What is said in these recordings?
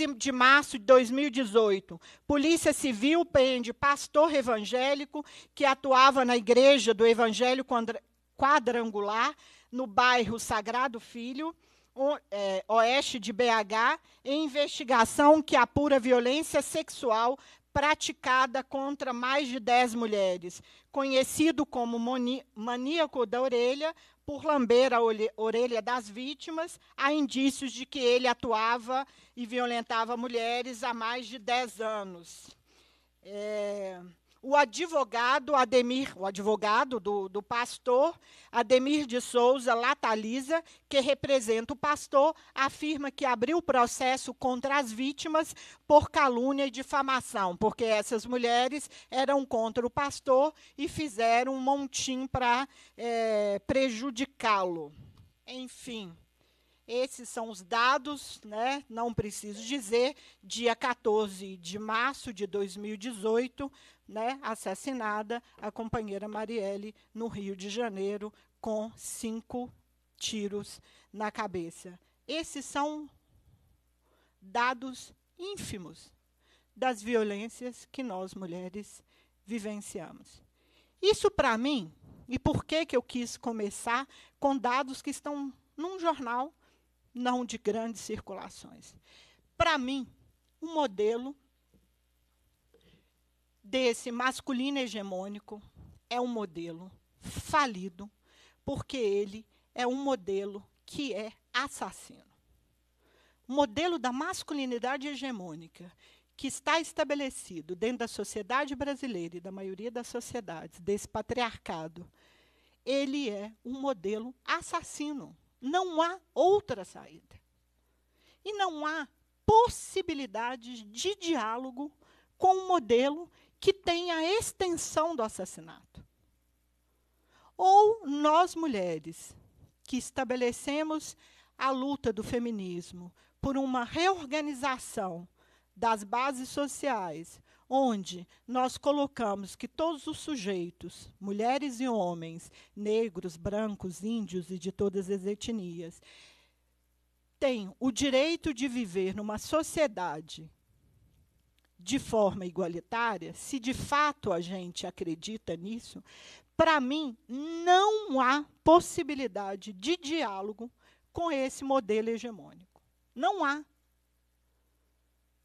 13 de março de 2018, Polícia Civil prende pastor evangélico que atuava na igreja do Evangelho Quadrangular, no bairro Sagrado Filho, o, é, oeste de BH, em investigação que apura violência sexual praticada contra mais de 10 mulheres. Conhecido como maníaco da orelha, por lamber a orelha das vítimas, há indícios de que ele atuava e violentava mulheres há mais de 10 anos. É, o advogado Ademir, o advogado do, do pastor Ademir de Souza Lataliza, que representa o pastor, afirma que abriu o processo contra as vítimas por calúnia e difamação, porque essas mulheres eram contra o pastor e fizeram um montim para é, prejudicá-lo. Enfim. Esses são os dados, né? não preciso dizer, dia 14 de março de 2018, né? assassinada a companheira Marielle no Rio de Janeiro com cinco tiros na cabeça. Esses são dados ínfimos das violências que nós mulheres vivenciamos. Isso para mim, e por que, que eu quis começar com dados que estão num jornal não de grandes circulações. Para mim, o um modelo desse masculino hegemônico é um modelo falido, porque ele é um modelo que é assassino. O modelo da masculinidade hegemônica, que está estabelecido dentro da sociedade brasileira e da maioria das sociedades, desse patriarcado, ele é um modelo assassino. Não há outra saída. E não há possibilidade de diálogo com um modelo que tenha a extensão do assassinato. Ou nós, mulheres, que estabelecemos a luta do feminismo por uma reorganização das bases sociais, onde nós colocamos que todos os sujeitos, mulheres e homens, negros, brancos, índios e de todas as etnias, têm o direito de viver numa sociedade de forma igualitária, se de fato a gente acredita nisso, para mim não há possibilidade de diálogo com esse modelo hegemônico. Não há.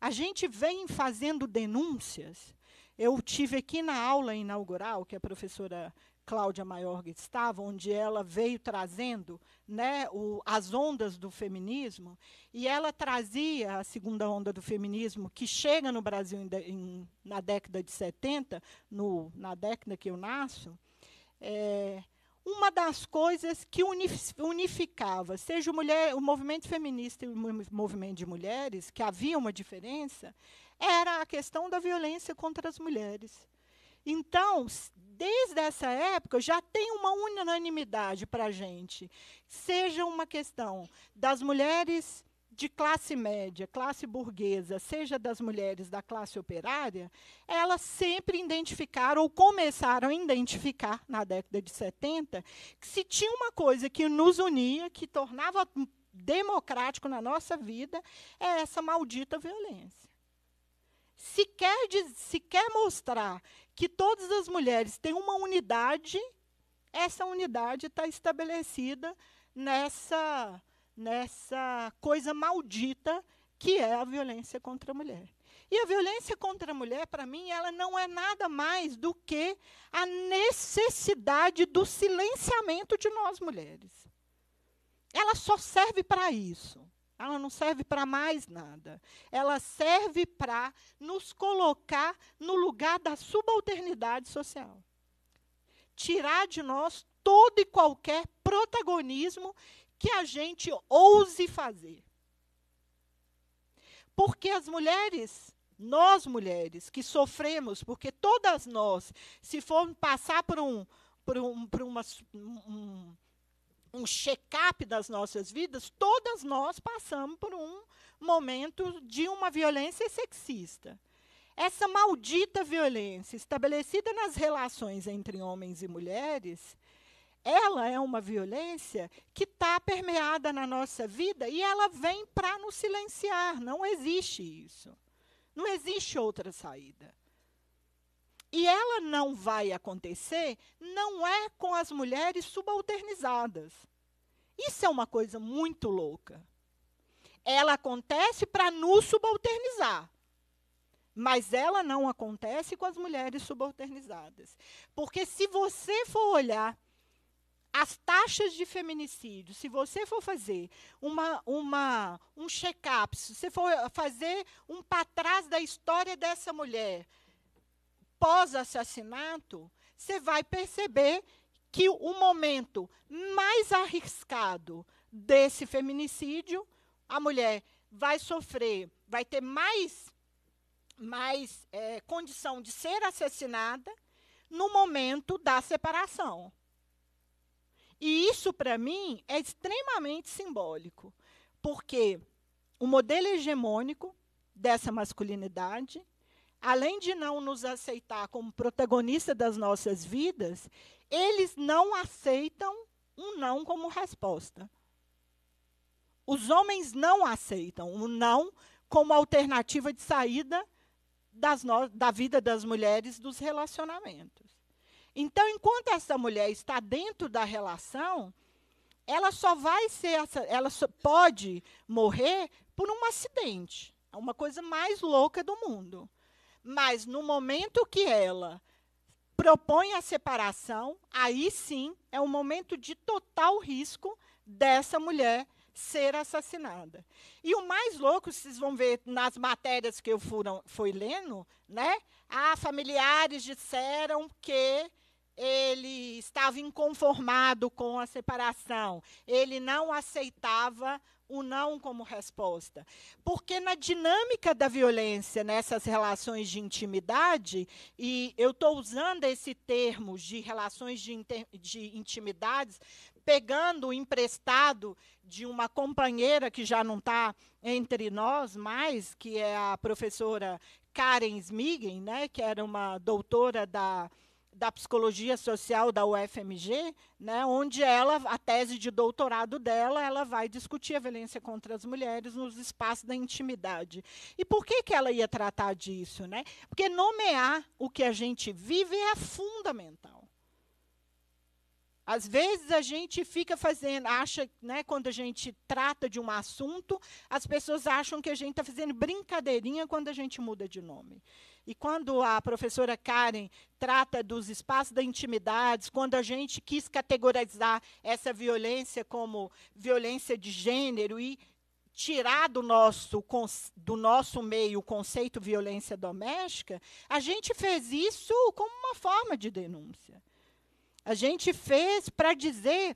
A gente vem fazendo denúncias. Eu tive aqui na aula inaugural, que a professora Cláudia Maiorga estava, onde ela veio trazendo né, o, as ondas do feminismo, e ela trazia a segunda onda do feminismo, que chega no Brasil em, em, na década de 70, no, na década que eu nasço, é, uma das coisas que unificava, seja o, mulher, o movimento feminista e o movimento de mulheres, que havia uma diferença, era a questão da violência contra as mulheres. Então, desde essa época, já tem uma unanimidade para a gente. Seja uma questão das mulheres de classe média, classe burguesa, seja das mulheres da classe operária, elas sempre identificaram ou começaram a identificar na década de 70 que se tinha uma coisa que nos unia, que tornava democrático na nossa vida, é essa maldita violência. Se quer, se quer mostrar que todas as mulheres têm uma unidade, essa unidade está estabelecida nessa nessa coisa maldita que é a violência contra a mulher. E a violência contra a mulher, para mim, ela não é nada mais do que a necessidade do silenciamento de nós mulheres. Ela só serve para isso. Ela não serve para mais nada. Ela serve para nos colocar no lugar da subalternidade social. Tirar de nós todo e qualquer protagonismo que a gente ouse fazer. Porque as mulheres, nós mulheres, que sofremos, porque todas nós, se formos passar por um, por um, por uma, um, um check-up das nossas vidas, todas nós passamos por um momento de uma violência sexista. Essa maldita violência estabelecida nas relações entre homens e mulheres, ela é uma violência que está permeada na nossa vida e ela vem para nos silenciar. Não existe isso. Não existe outra saída. E ela não vai acontecer, não é com as mulheres subalternizadas. Isso é uma coisa muito louca. Ela acontece para nos subalternizar. Mas ela não acontece com as mulheres subalternizadas. Porque se você for olhar as taxas de feminicídio, se você for fazer uma, uma, um check-up, se você for fazer um para trás da história dessa mulher pós-assassinato, você vai perceber que o momento mais arriscado desse feminicídio, a mulher vai sofrer, vai ter mais, mais é, condição de ser assassinada no momento da separação. E isso, para mim, é extremamente simbólico, porque o modelo hegemônico dessa masculinidade, além de não nos aceitar como protagonista das nossas vidas, eles não aceitam um não como resposta. Os homens não aceitam o um não como alternativa de saída no, da vida das mulheres dos relacionamentos. Então, enquanto essa mulher está dentro da relação, ela só vai ser, ela só pode morrer por um acidente. É uma coisa mais louca do mundo. Mas no momento que ela propõe a separação, aí sim é um momento de total risco dessa mulher ser assassinada. E o mais louco, vocês vão ver nas matérias que eu fui lendo, né? Ah, familiares disseram que ele estava inconformado com a separação, ele não aceitava o não como resposta. Porque na dinâmica da violência nessas relações de intimidade, e eu estou usando esse termo de relações de, de intimidades, pegando o emprestado de uma companheira que já não está entre nós mais, que é a professora Karen Smigen, né, que era uma doutora da da psicologia social da UFMG, né, onde ela, a tese de doutorado dela, ela vai discutir a violência contra as mulheres nos espaços da intimidade. E por que, que ela ia tratar disso? Né? Porque nomear o que a gente vive é fundamental. Às vezes a gente fica fazendo, acha, né, quando a gente trata de um assunto, as pessoas acham que a gente está fazendo brincadeirinha quando a gente muda de nome. E quando a professora Karen trata dos espaços da intimidade, quando a gente quis categorizar essa violência como violência de gênero e tirar do nosso, do nosso meio o conceito violência doméstica, a gente fez isso como uma forma de denúncia. A gente fez para dizer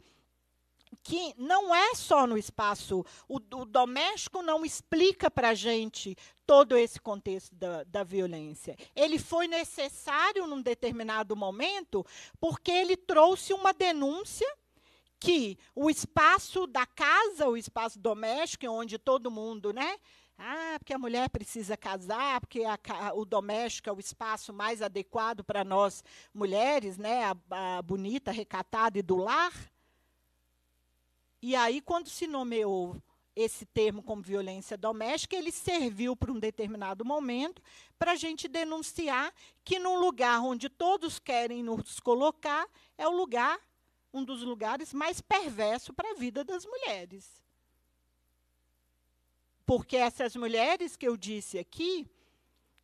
que não é só no espaço. O, o doméstico não explica para a gente todo esse contexto da, da violência. Ele foi necessário num determinado momento, porque ele trouxe uma denúncia que o espaço da casa, o espaço doméstico, onde todo mundo, né? Ah, porque a mulher precisa casar, porque a, o doméstico é o espaço mais adequado para nós mulheres, né? A, a bonita, recatada e do lar. E aí, quando se nomeou esse termo como violência doméstica, ele serviu para um determinado momento para a gente denunciar que no lugar onde todos querem nos colocar é o lugar, um dos lugares mais perversos para a vida das mulheres. Porque essas mulheres que eu disse aqui,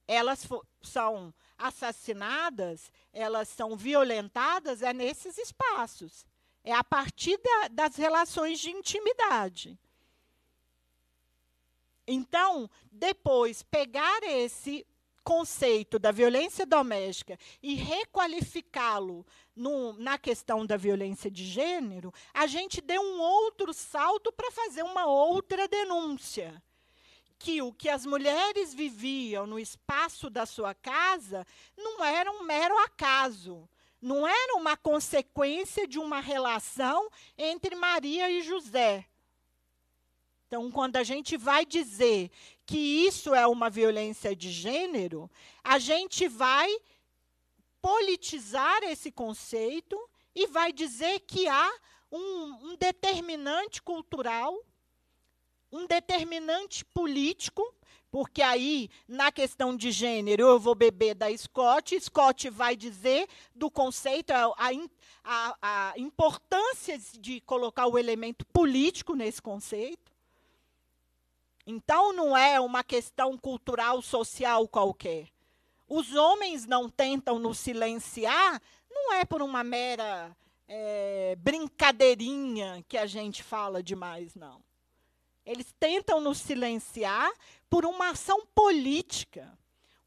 elas são assassinadas, elas são violentadas é nesses espaços. É a partir da, das relações de intimidade. Então, depois, pegar esse conceito da violência doméstica e requalificá-lo na questão da violência de gênero, a gente deu um outro salto para fazer uma outra denúncia. Que o que as mulheres viviam no espaço da sua casa não era um mero acaso, não era uma consequência de uma relação entre Maria e José. Então, quando a gente vai dizer que isso é uma violência de gênero, a gente vai politizar esse conceito e vai dizer que há um, um determinante cultural, um determinante político, porque aí, na questão de gênero, eu vou beber da Scott, Scott vai dizer do conceito, a, a, a importância de colocar o elemento político nesse conceito. Então, não é uma questão cultural, social qualquer. Os homens não tentam nos silenciar, não é por uma mera é, brincadeirinha que a gente fala demais, não. Eles tentam nos silenciar por uma ação política.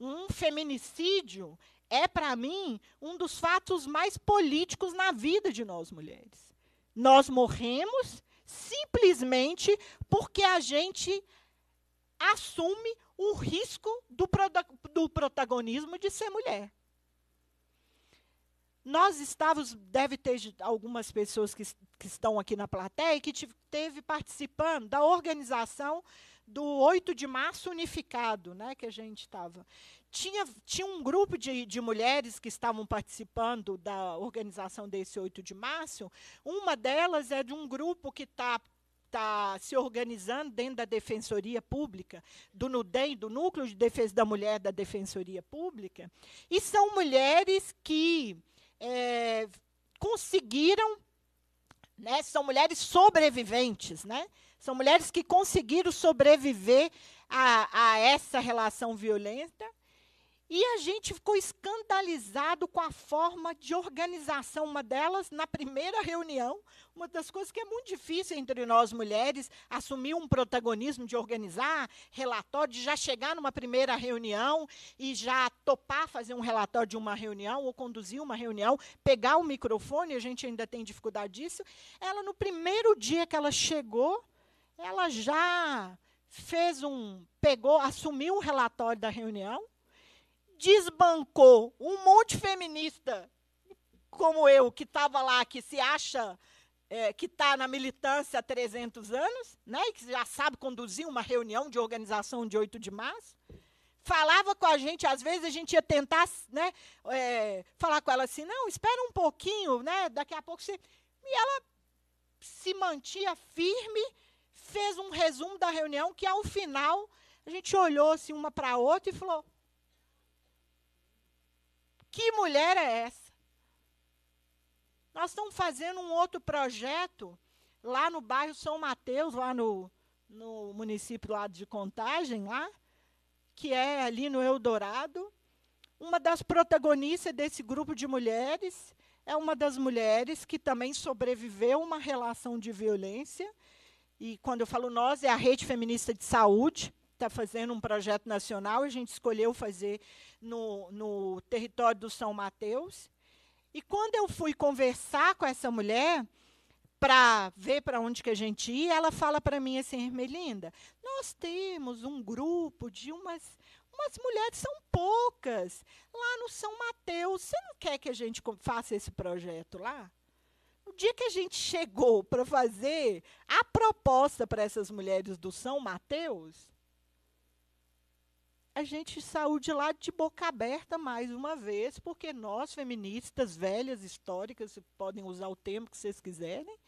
Um feminicídio é, para mim, um dos fatos mais políticos na vida de nós mulheres. Nós morremos simplesmente porque a gente assume o risco do, do protagonismo de ser mulher. Nós estávamos, deve ter algumas pessoas que, que estão aqui na plateia que teve participando da organização do 8 de março unificado, né, que a gente estava. Tinha, tinha um grupo de, de mulheres que estavam participando da organização desse 8 de março. Uma delas é de um grupo que está está se organizando dentro da Defensoria Pública, do NUDEM, do Núcleo de Defesa da Mulher da Defensoria Pública, e são mulheres que é, conseguiram, né, são mulheres sobreviventes, né, são mulheres que conseguiram sobreviver a, a essa relação violenta e a gente ficou escandalizado com a forma de organização. Uma delas, na primeira reunião, uma das coisas que é muito difícil entre nós mulheres, assumir um protagonismo de organizar relatório, de já chegar numa primeira reunião e já topar fazer um relatório de uma reunião ou conduzir uma reunião, pegar o microfone, a gente ainda tem dificuldade disso. Ela, no primeiro dia que ela chegou, ela já fez um, pegou, assumiu o relatório da reunião desbancou um monte feminista como eu, que estava lá, que se acha é, que está na militância há 300 anos, né, e que já sabe conduzir uma reunião de organização de 8 de março, falava com a gente, às vezes a gente ia tentar né, é, falar com ela assim, não, espera um pouquinho, né, daqui a pouco você... E ela se mantinha firme, fez um resumo da reunião, que ao final a gente olhou assim uma para a outra e falou, que mulher é essa? Nós estamos fazendo um outro projeto lá no bairro São Mateus, lá no, no município lá de Contagem, lá, que é ali no Eldorado. Uma das protagonistas desse grupo de mulheres é uma das mulheres que também sobreviveu a uma relação de violência. E quando eu falo nós, é a Rede Feminista de Saúde, está fazendo um projeto nacional, a gente escolheu fazer no, no território do São Mateus. E quando eu fui conversar com essa mulher, para ver para onde que a gente ia, ela fala para mim assim, Ermelinda, nós temos um grupo de umas, umas mulheres, são poucas, lá no São Mateus. Você não quer que a gente faça esse projeto lá? O dia que a gente chegou para fazer a proposta para essas mulheres do São Mateus, a gente saiu de lá de boca aberta mais uma vez, porque nós, feministas velhas, históricas, podem usar o termo que vocês quiserem,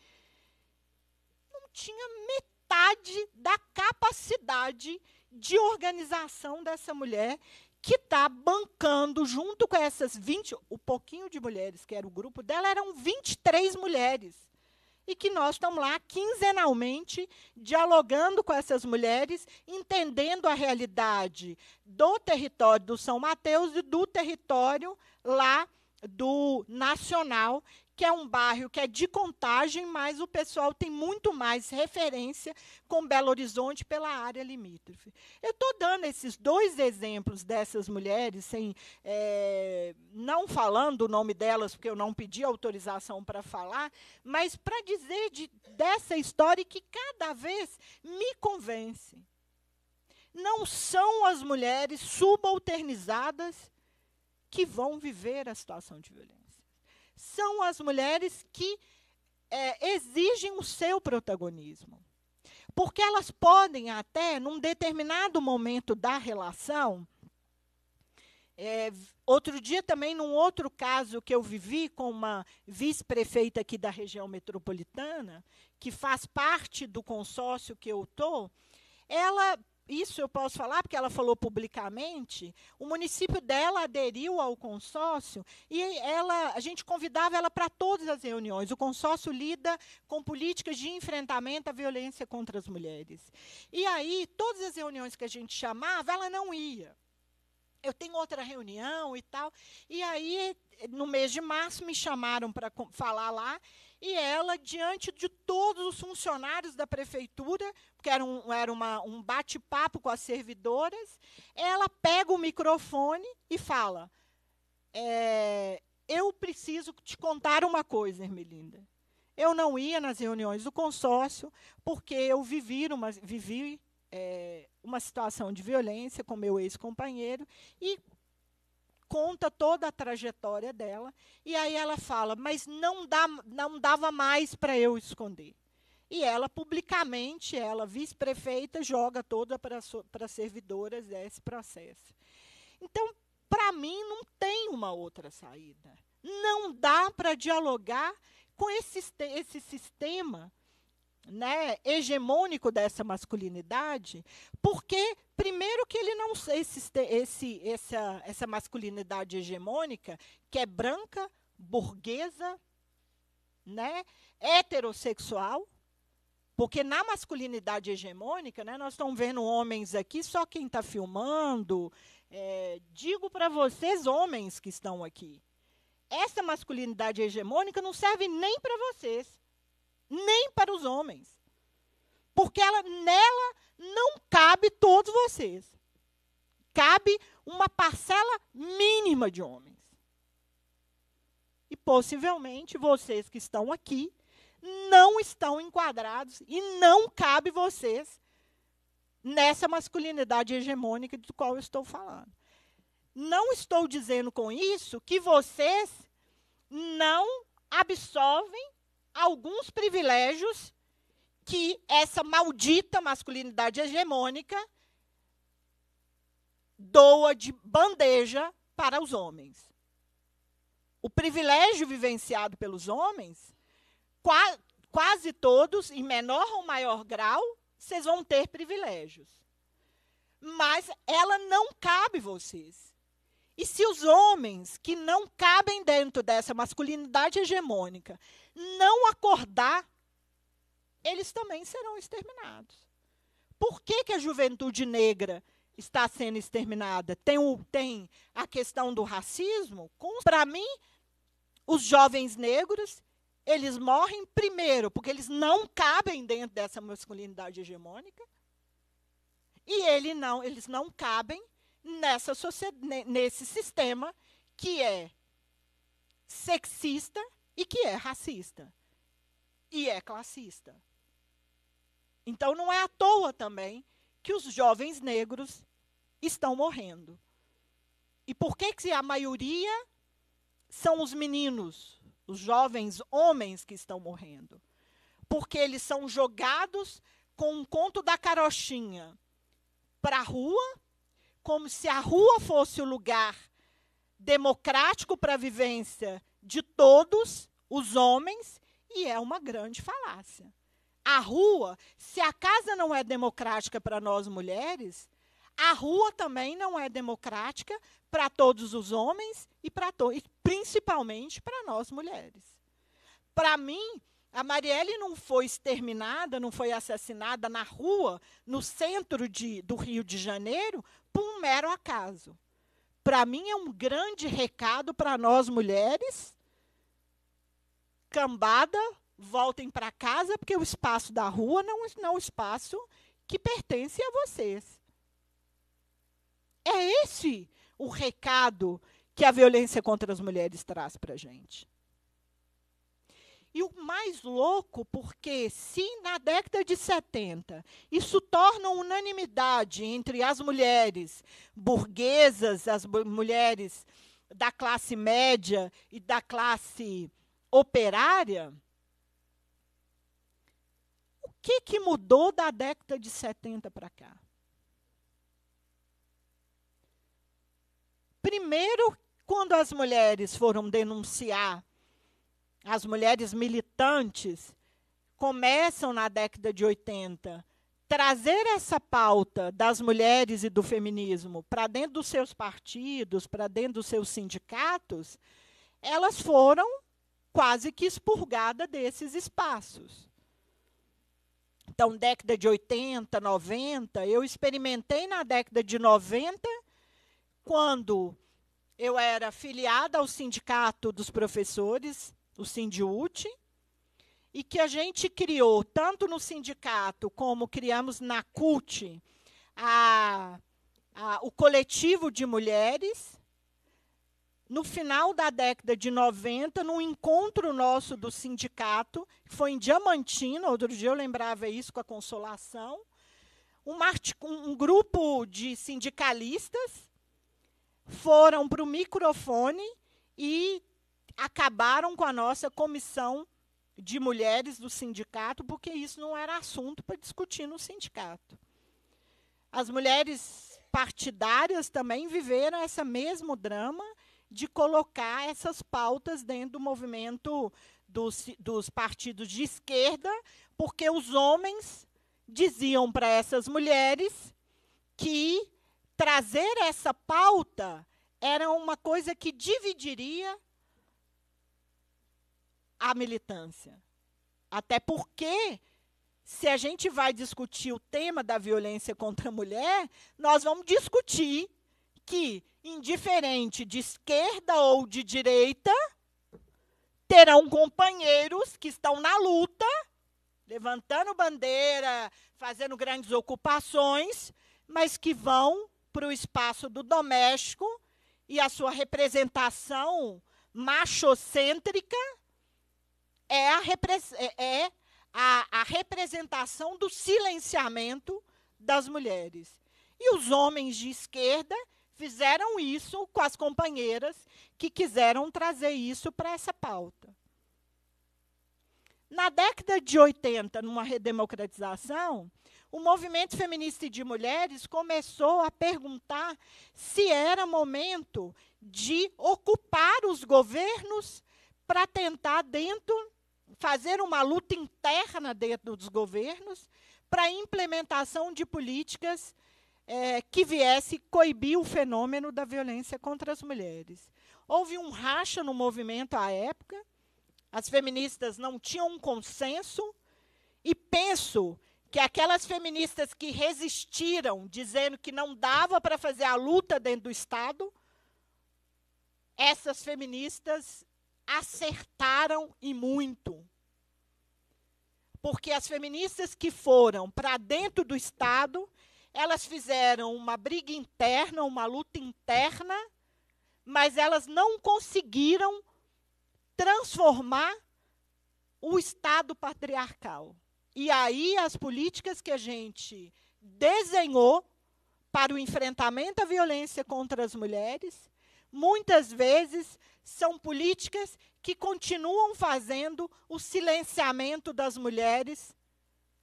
não tinha metade da capacidade de organização dessa mulher que está bancando, junto com essas 20, o pouquinho de mulheres que era o grupo dela, eram 23 mulheres e que nós estamos lá quinzenalmente dialogando com essas mulheres, entendendo a realidade do território do São Mateus e do território lá do Nacional, que é um bairro que é de contagem, mas o pessoal tem muito mais referência com Belo Horizonte pela área limítrofe. Eu estou dando esses dois exemplos dessas mulheres, sem, é, não falando o nome delas, porque eu não pedi autorização para falar, mas para dizer de, dessa história que cada vez me convence. Não são as mulheres subalternizadas que vão viver a situação de violência são as mulheres que é, exigem o seu protagonismo. Porque elas podem até, num determinado momento da relação, É, outro dia também, num outro caso que eu vivi com uma vice-prefeita aqui da região metropolitana, que faz parte do consórcio que eu estou, ela isso eu posso falar porque ela falou publicamente. O município dela aderiu ao consórcio e ela, a gente convidava ela para todas as reuniões. O consórcio lida com políticas de enfrentamento à violência contra as mulheres. E aí, todas as reuniões que a gente chamava, ela não ia. Eu tenho outra reunião e tal. E aí, no mês de março, me chamaram para falar lá e ela, diante de todos os funcionários da prefeitura, porque era um, era um bate-papo com as servidoras, ela pega o microfone e fala: é, Eu preciso te contar uma coisa, Ermelinda. Eu não ia nas reuniões do consórcio, porque eu vivi uma, vivi, é, uma situação de violência com meu ex-companheiro e conta toda a trajetória dela e aí ela fala, mas não, dá, não dava mais para eu esconder. E ela, publicamente, ela, vice-prefeita, joga toda para, para servidoras desse processo. Então, para mim, não tem uma outra saída. Não dá para dialogar com esse, esse sistema né, hegemônico dessa masculinidade, porque primeiro que ele não esse, esse essa essa masculinidade hegemônica que é branca, burguesa, né, heterossexual, porque na masculinidade hegemônica, né, nós estamos vendo homens aqui, só quem está filmando. É, digo para vocês, homens que estão aqui, essa masculinidade hegemônica não serve nem para vocês nem para os homens. Porque ela, nela não cabe todos vocês. Cabe uma parcela mínima de homens. E possivelmente vocês que estão aqui não estão enquadrados e não cabe vocês nessa masculinidade hegemônica do qual eu estou falando. Não estou dizendo com isso que vocês não absorvem alguns privilégios que essa maldita masculinidade hegemônica doa de bandeja para os homens. O privilégio vivenciado pelos homens, qua, quase todos, em menor ou maior grau, vocês vão ter privilégios. Mas ela não cabe vocês. E se os homens que não cabem dentro dessa masculinidade hegemônica não acordar, eles também serão exterminados. Por que, que a juventude negra está sendo exterminada? Tem, o, tem a questão do racismo. Para mim, os jovens negros, eles morrem primeiro, porque eles não cabem dentro dessa masculinidade hegemônica. E ele não, eles não cabem nessa nesse sistema que é sexista e que é racista e é classista. Então não é à toa também que os jovens negros estão morrendo. E por que, que a maioria são os meninos, os jovens homens que estão morrendo? Porque eles são jogados com um conto da carochinha para a rua, como se a rua fosse o lugar democrático para a vivência de todos os homens, e é uma grande falácia. A rua, se a casa não é democrática para nós mulheres, a rua também não é democrática para todos os homens e para principalmente para nós mulheres. Para mim, a Marielle não foi exterminada, não foi assassinada na rua, no centro de, do Rio de Janeiro, por um mero acaso. Para mim é um grande recado para nós mulheres cambada, voltem para casa, porque o espaço da rua não, não é o espaço que pertence a vocês. É esse o recado que a violência contra as mulheres traz para a gente. E o mais louco, porque se na década de 70 isso torna unanimidade entre as mulheres burguesas, as mulheres da classe média e da classe operária, o que, que mudou da década de 70 para cá? Primeiro, Primeiro, quando as mulheres foram denunciar, as mulheres militantes começam na década de 80 trazer essa pauta das mulheres e do feminismo para dentro dos seus partidos, para dentro dos seus sindicatos, elas foram quase que expurgadas desses espaços. Então, década de 80, 90, eu experimentei na década de 90, quando eu era filiada ao Sindicato dos Professores, o Sindiute, e que a gente criou, tanto no sindicato como criamos na CUT, a, a, o coletivo de mulheres. No final da década de 90, num encontro nosso do sindicato, que foi em Diamantina, outro dia eu lembrava isso com a Consolação, um, um grupo de sindicalistas foram para o microfone e acabaram com a nossa comissão de mulheres do sindicato, porque isso não era assunto para discutir no sindicato. As mulheres partidárias também viveram esse mesmo drama de colocar essas pautas dentro do movimento dos, dos partidos de esquerda, porque os homens diziam para essas mulheres que trazer essa pauta era uma coisa que dividiria a militância. Até porque, se a gente vai discutir o tema da violência contra a mulher, nós vamos discutir que, indiferente de esquerda ou de direita, terão companheiros que estão na luta, levantando bandeira, fazendo grandes ocupações, mas que vão para o espaço do doméstico e a sua representação machocêntrica é a, é, é a, a representação do silenciamento das mulheres. E os homens de esquerda fizeram isso com as companheiras que quiseram trazer isso para essa pauta. Na década de 80, numa redemocratização, o movimento feminista de mulheres começou a perguntar se era momento de ocupar os governos para tentar, dentro fazer uma luta interna dentro dos governos para a implementação de políticas é, que viesse coibir o fenômeno da violência contra as mulheres. Houve um racha no movimento à época, as feministas não tinham um consenso, e penso que aquelas feministas que resistiram, dizendo que não dava para fazer a luta dentro do Estado, essas feministas acertaram e muito. Porque as feministas que foram para dentro do Estado, elas fizeram uma briga interna, uma luta interna, mas elas não conseguiram transformar o Estado patriarcal. E aí as políticas que a gente desenhou para o enfrentamento à violência contra as mulheres, muitas vezes são políticas que continuam fazendo o silenciamento das mulheres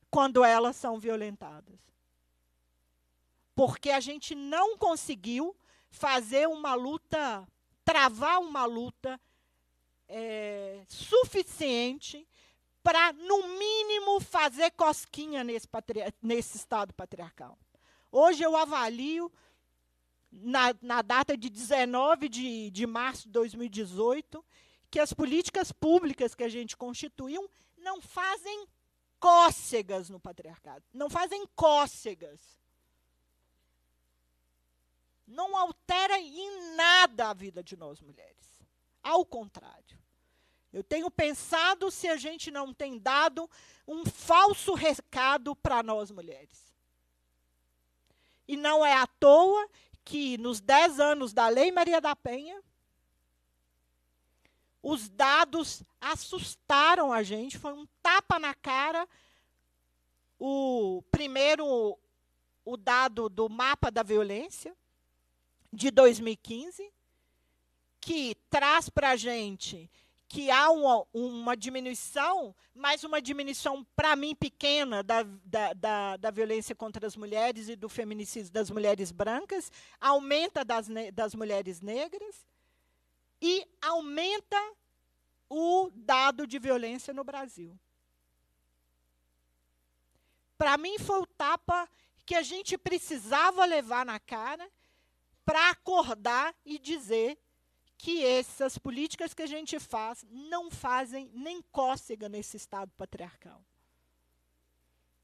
quando elas são violentadas. Porque a gente não conseguiu fazer uma luta, travar uma luta é, suficiente para, no mínimo, fazer cosquinha nesse, nesse Estado patriarcal. Hoje eu avalio na, na data de 19 de, de março de 2018, que as políticas públicas que a gente constituiu não fazem cócegas no patriarcado, não fazem cócegas. Não altera em nada a vida de nós mulheres. Ao contrário. Eu tenho pensado se a gente não tem dado um falso recado para nós mulheres. E não é à toa que nos 10 anos da Lei Maria da Penha, os dados assustaram a gente, foi um tapa na cara. O primeiro, o dado do mapa da violência, de 2015, que traz para a gente que há uma, uma diminuição, mas uma diminuição, para mim, pequena da, da, da, da, violência contra as mulheres e do feminicídio das mulheres brancas, aumenta das, das mulheres negras e aumenta o dado de violência no Brasil. Para mim, foi o tapa que a gente precisava levar na cara para acordar e dizer que essas políticas que a gente faz não fazem nem cócega nesse Estado patriarcal.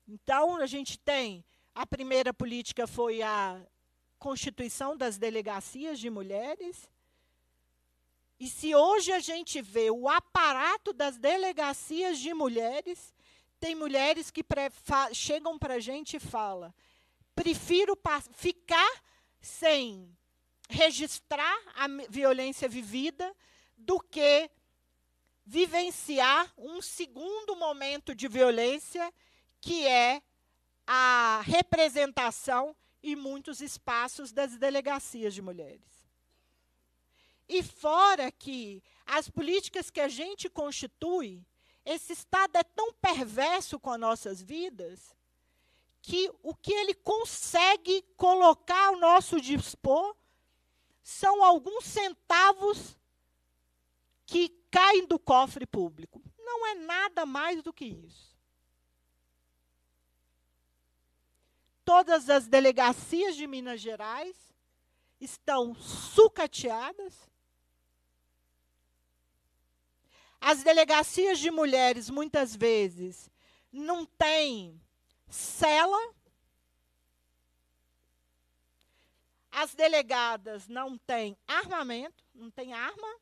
Então, a gente tem, a primeira política foi a constituição das delegacias de mulheres. E se hoje a gente vê o aparato das delegacias de mulheres, tem mulheres que chegam para a gente e falam: prefiro ficar sem registrar a violência vivida do que vivenciar um segundo momento de violência, que é a representação em muitos espaços das delegacias de mulheres. E fora que as políticas que a gente constitui, esse Estado é tão perverso com as nossas vidas, que o que ele consegue colocar ao nosso dispor são alguns centavos que caem do cofre público. Não é nada mais do que isso. Todas as delegacias de Minas Gerais estão sucateadas. As delegacias de mulheres, muitas vezes, não têm cela As delegadas não têm armamento, não têm arma,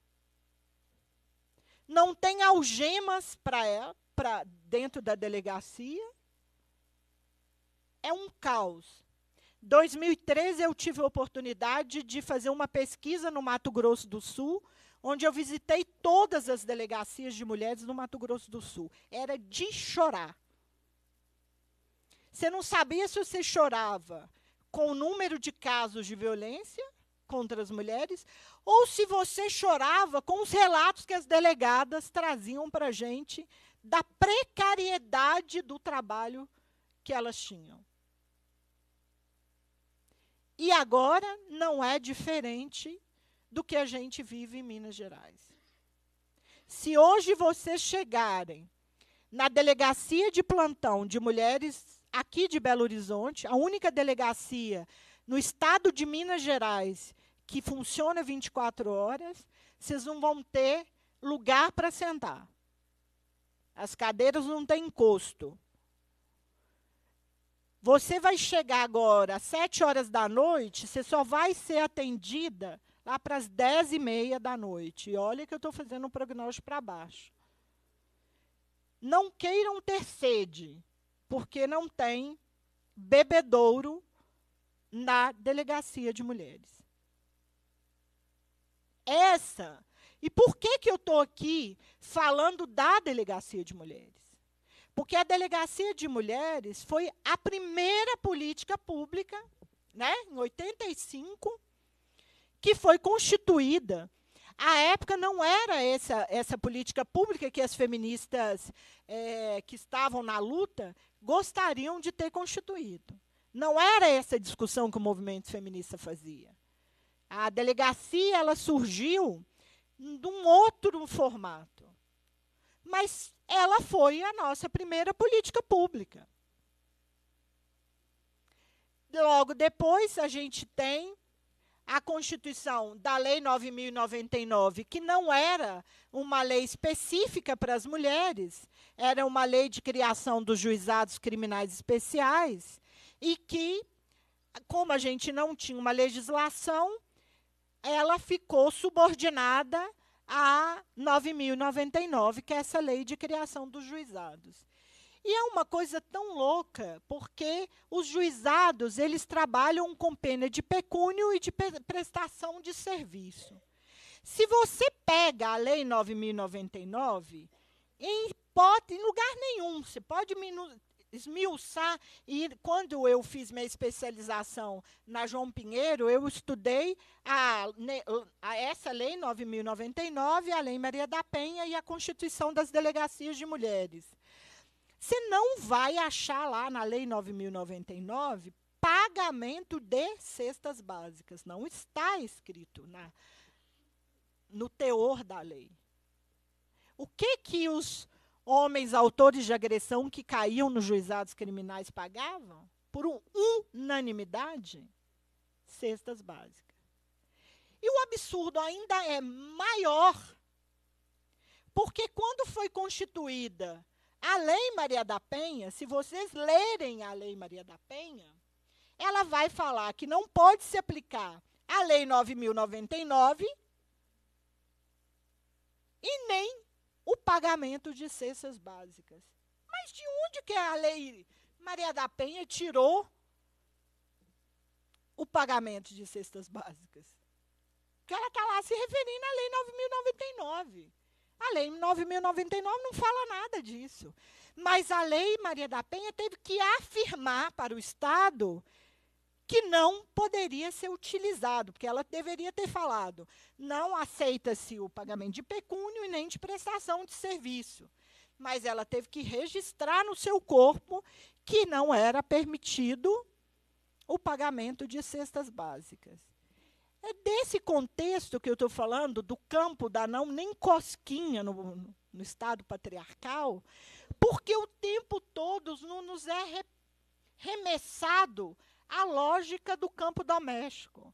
não têm algemas para dentro da delegacia. É um caos. 2013 eu tive a oportunidade de fazer uma pesquisa no Mato Grosso do Sul, onde eu visitei todas as delegacias de mulheres no Mato Grosso do Sul. Era de chorar. Você não sabia se você chorava com o número de casos de violência contra as mulheres, ou se você chorava com os relatos que as delegadas traziam para a gente da precariedade do trabalho que elas tinham. E agora não é diferente do que a gente vive em Minas Gerais. Se hoje vocês chegarem na delegacia de plantão de mulheres aqui de Belo Horizonte, a única delegacia no estado de Minas Gerais que funciona 24 horas, vocês não vão ter lugar para sentar. As cadeiras não têm encosto. Você vai chegar agora às 7 horas da noite, você só vai ser atendida lá para as 10 e meia da noite. E olha que eu estou fazendo um prognóstico para baixo. Não queiram ter sede porque não tem bebedouro na delegacia de mulheres. Essa. E por que, que eu estou aqui falando da delegacia de mulheres? Porque a delegacia de mulheres foi a primeira política pública, né, em 85, que foi constituída a época não era essa, essa política pública que as feministas é, que estavam na luta gostariam de ter constituído. Não era essa discussão que o movimento feminista fazia. A delegacia ela surgiu de um outro formato. Mas ela foi a nossa primeira política pública. Logo depois, a gente tem a Constituição da Lei 9099, que não era uma lei específica para as mulheres, era uma lei de criação dos juizados criminais especiais, e que, como a gente não tinha uma legislação, ela ficou subordinada a 9099, que é essa lei de criação dos juizados. E é uma coisa tão louca, porque os juizados, eles trabalham com pena de pecúnio e de prestação de serviço. Se você pega a Lei 9.099, em, pode, em lugar nenhum, você pode esmiuçar. E quando eu fiz minha especialização na João Pinheiro, eu estudei a, a essa lei 9.099, a Lei Maria da Penha e a Constituição das Delegacias de Mulheres. Você não vai achar lá na Lei 9.099 pagamento de cestas básicas. Não está escrito na, no teor da lei. O que que os homens autores de agressão que caíam nos juizados criminais pagavam? Por unanimidade, cestas básicas. E o absurdo ainda é maior, porque quando foi constituída a Lei Maria da Penha, se vocês lerem a Lei Maria da Penha, ela vai falar que não pode se aplicar a Lei 9099 e nem o pagamento de cestas básicas. Mas de onde que a Lei Maria da Penha tirou o pagamento de cestas básicas? Porque ela está lá se referindo à Lei 9099. A Lei 9.099 não fala nada disso. Mas a Lei Maria da Penha teve que afirmar para o Estado que não poderia ser utilizado, porque ela deveria ter falado: não aceita-se o pagamento de pecúnio e nem de prestação de serviço. Mas ela teve que registrar no seu corpo que não era permitido o pagamento de cestas básicas. É desse contexto que eu estou falando, do campo da não nem cosquinha no, no Estado patriarcal, porque o tempo todo nos é remessado a lógica do campo doméstico.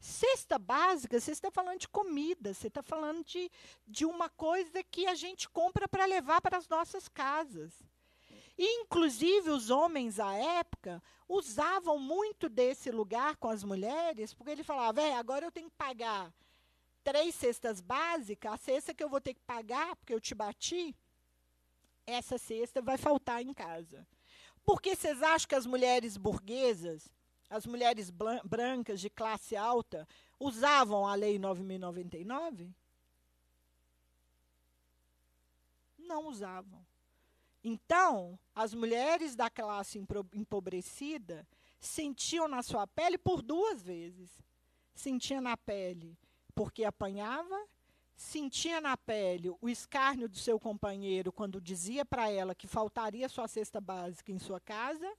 Cesta básica, você está falando de comida, você está falando de, de uma coisa que a gente compra para levar para as nossas casas. Inclusive, os homens à época usavam muito desse lugar com as mulheres, porque ele falava, agora eu tenho que pagar três cestas básicas, a cesta que eu vou ter que pagar, porque eu te bati, essa cesta vai faltar em casa. Porque vocês acham que as mulheres burguesas, as mulheres brancas de classe alta, usavam a Lei 9.099? Não usavam. Então, as mulheres da classe empobrecida sentiam na sua pele por duas vezes. Sentia na pele porque apanhava, sentia na pele o escárnio do seu companheiro quando dizia para ela que faltaria sua cesta básica em sua casa,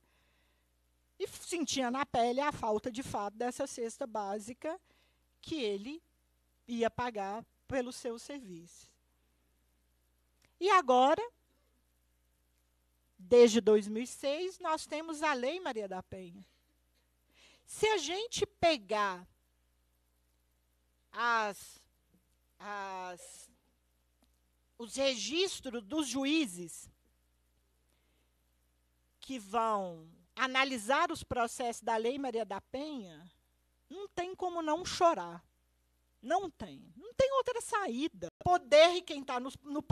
e sentia na pele a falta de fato dessa cesta básica que ele ia pagar pelo seu serviço. E agora, desde 2006, nós temos a Lei Maria da Penha. Se a gente pegar as, as, os registros dos juízes que vão analisar os processos da Lei Maria da Penha, não tem como não chorar. Não tem. Não tem outra saída. Poder e quem está no, no poder